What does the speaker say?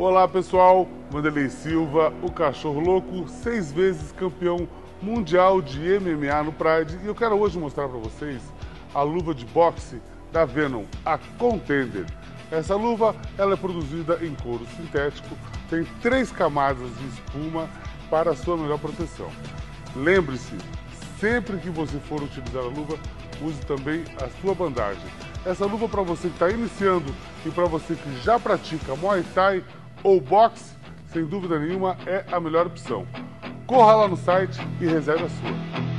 Olá pessoal, Vanderlei Silva, o cachorro louco, seis vezes campeão mundial de MMA no Pride e eu quero hoje mostrar para vocês a luva de boxe da Venom, a Contender. Essa luva ela é produzida em couro sintético, tem três camadas de espuma para sua melhor proteção. Lembre-se, sempre que você for utilizar a luva, use também a sua bandagem. Essa luva para você que está iniciando e para você que já pratica Muay Thai ou boxe, sem dúvida nenhuma, é a melhor opção. Corra lá no site e reserve a sua.